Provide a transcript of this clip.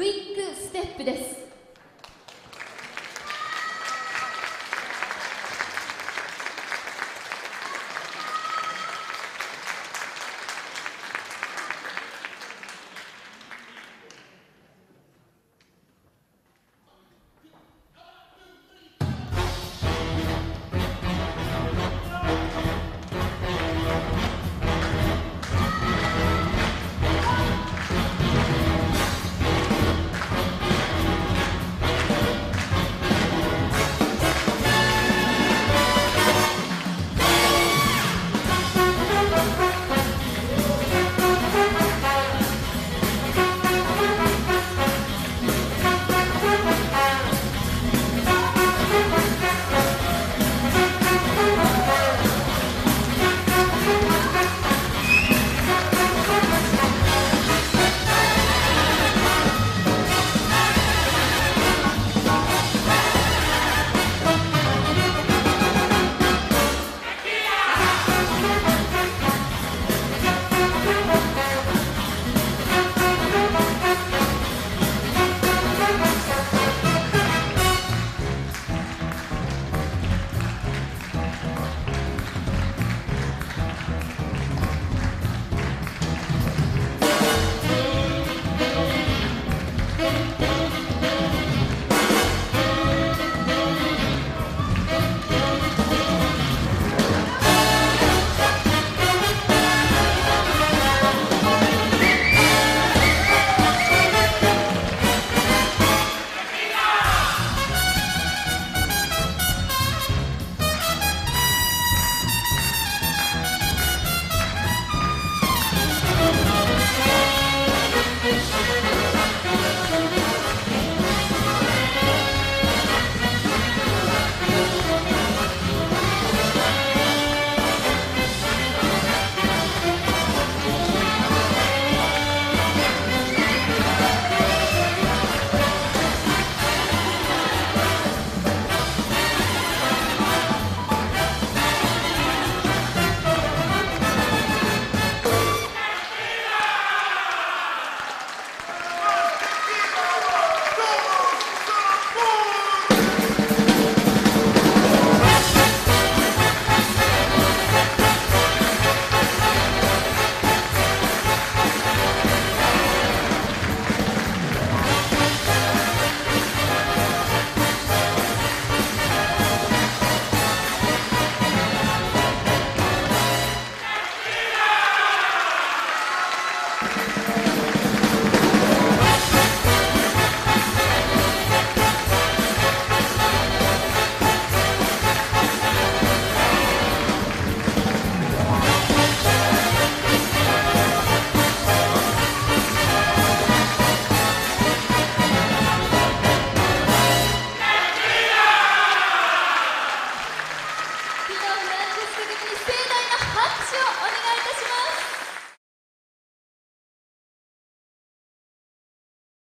クイックステップです。